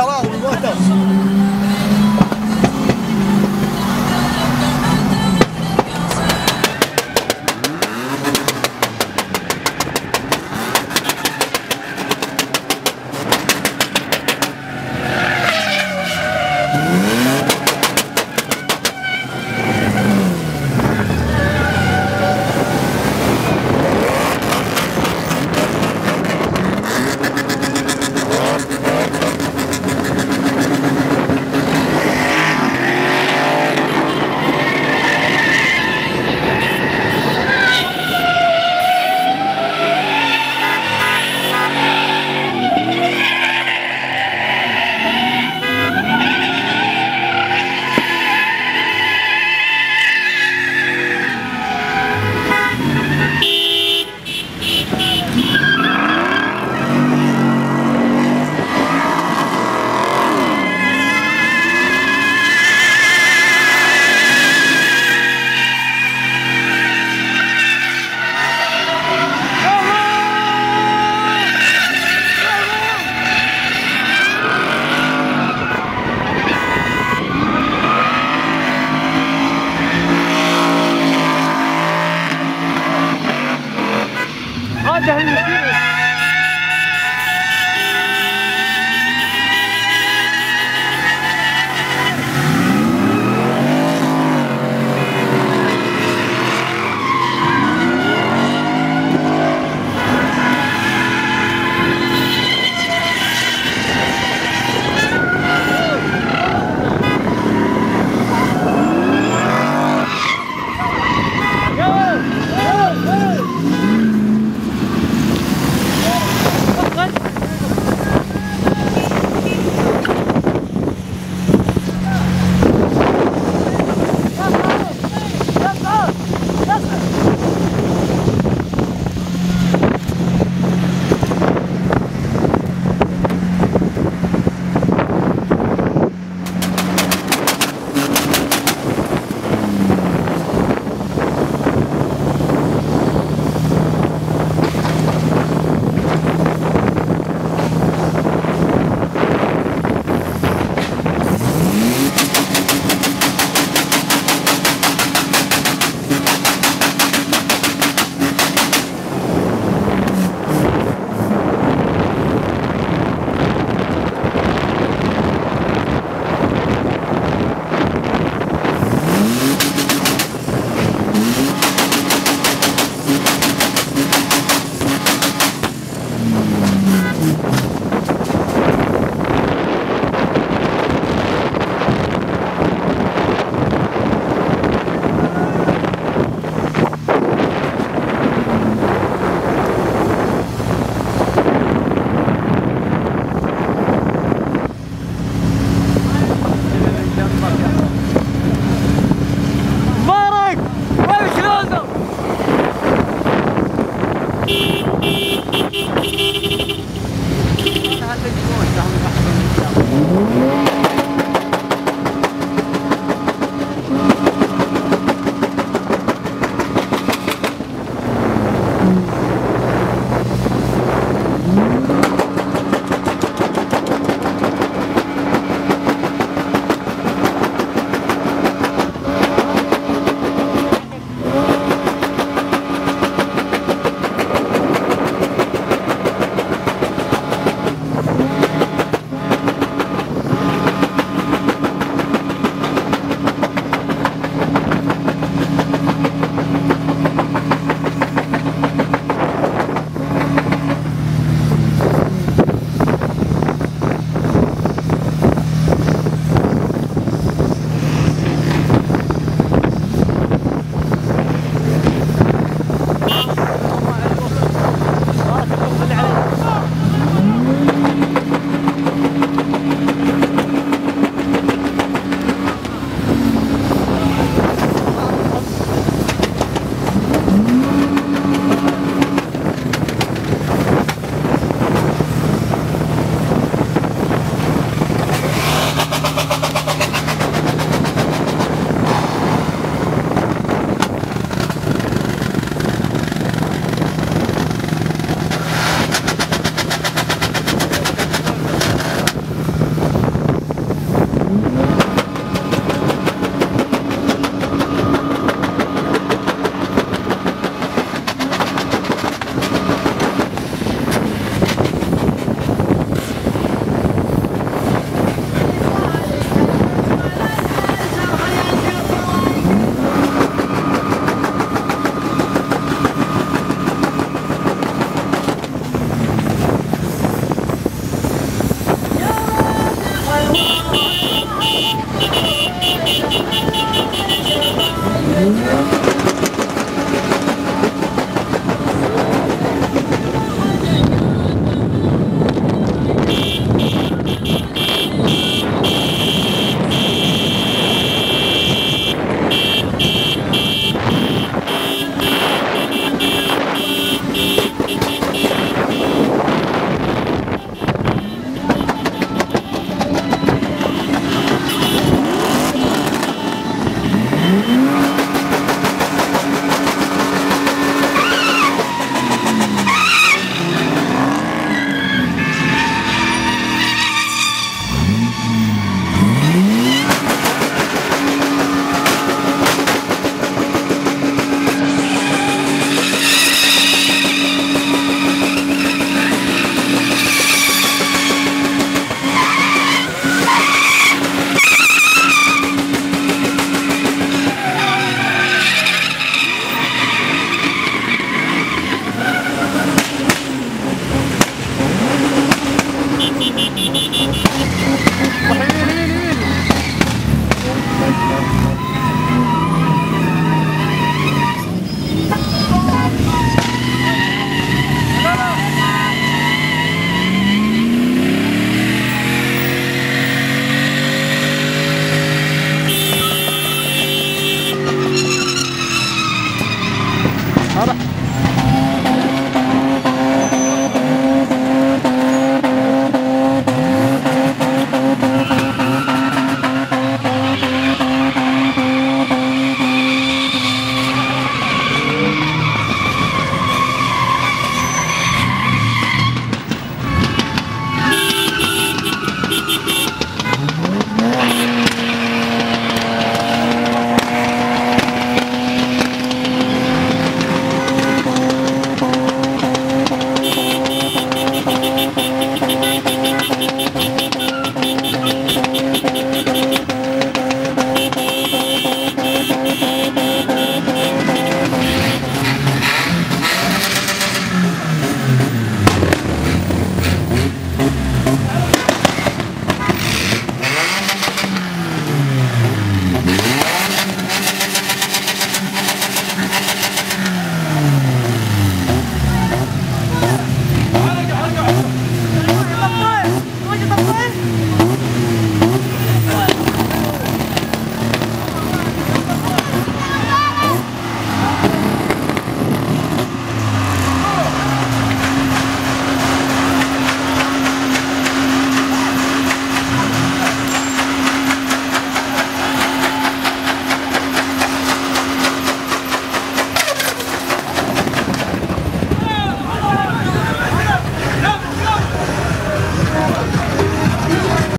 salado, não